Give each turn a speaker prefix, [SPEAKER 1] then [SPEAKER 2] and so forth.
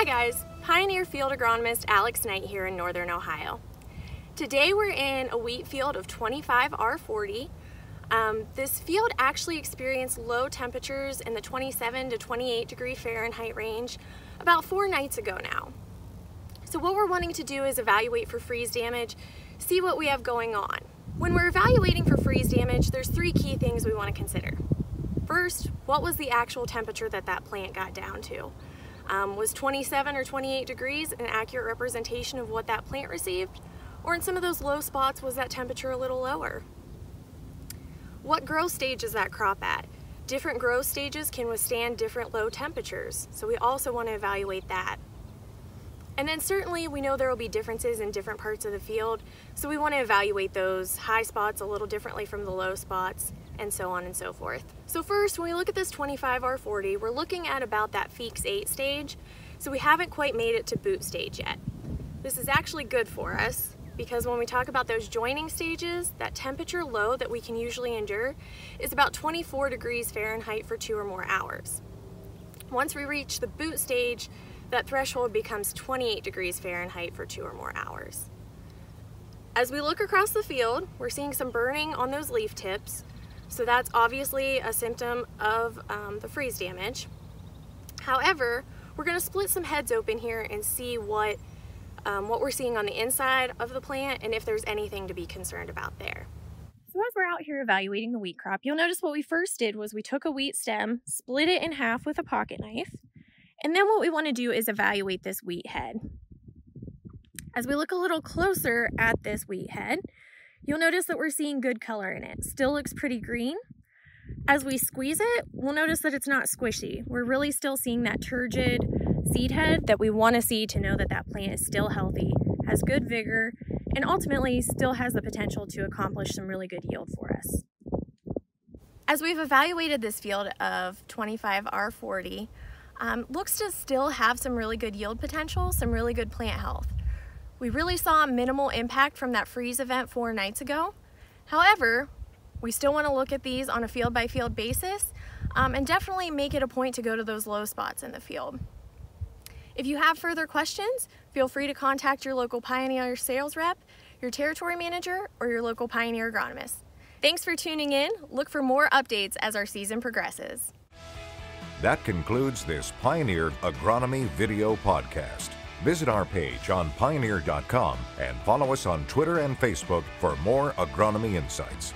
[SPEAKER 1] Hi guys, Pioneer Field Agronomist Alex Knight here in Northern Ohio. Today we're in a wheat field of 25R40. Um, this field actually experienced low temperatures in the 27 to 28 degree Fahrenheit range about four nights ago now. So what we're wanting to do is evaluate for freeze damage, see what we have going on. When we're evaluating for freeze damage, there's three key things we want to consider. First, what was the actual temperature that that plant got down to? Um, was 27 or 28 degrees an accurate representation of what that plant received? Or in some of those low spots, was that temperature a little lower? What growth stage is that crop at? Different growth stages can withstand different low temperatures, so we also want to evaluate that. And then certainly we know there will be differences in different parts of the field, so we want to evaluate those high spots a little differently from the low spots, and so on and so forth. So first, when we look at this 25R40, we're looking at about that Feekes 8 stage, so we haven't quite made it to boot stage yet. This is actually good for us because when we talk about those joining stages, that temperature low that we can usually endure is about 24 degrees Fahrenheit for two or more hours. Once we reach the boot stage, that threshold becomes 28 degrees Fahrenheit for two or more hours. As we look across the field, we're seeing some burning on those leaf tips, so that's obviously a symptom of um, the freeze damage. However, we're going to split some heads open here and see what, um, what we're seeing on the inside of the plant and if there's anything to be concerned about there. So as we're out here evaluating the wheat crop, you'll notice what we first did was we took a wheat stem, split it in half with a pocket knife, and then what we want to do is evaluate this wheat head. As we look a little closer at this wheat head, you'll notice that we're seeing good color in it. Still looks pretty green. As we squeeze it, we'll notice that it's not squishy. We're really still seeing that turgid seed head that we want to see to know that that plant is still healthy, has good vigor, and ultimately still has the potential to accomplish some really good yield for us. As we've evaluated this field of 25R40, um, looks to still have some really good yield potential, some really good plant health. We really saw minimal impact from that freeze event four nights ago. However, we still want to look at these on a field by field basis um, and definitely make it a point to go to those low spots in the field. If you have further questions, feel free to contact your local Pioneer sales rep, your territory manager, or your local Pioneer agronomist. Thanks for tuning in. Look for more updates as our season progresses.
[SPEAKER 2] That concludes this Pioneer Agronomy video podcast. Visit our page on pioneer.com and follow us on Twitter and Facebook for more agronomy insights.